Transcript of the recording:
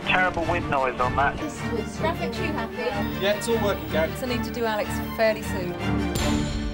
terrible wind noise on that. Traffic too happy? Yeah, it's all working, Gary. So I need to do Alex fairly soon.